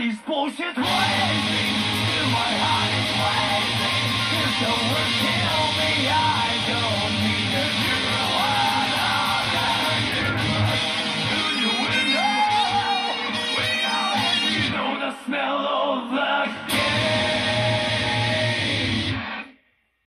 body's bullshit my heart is. If the world kill me.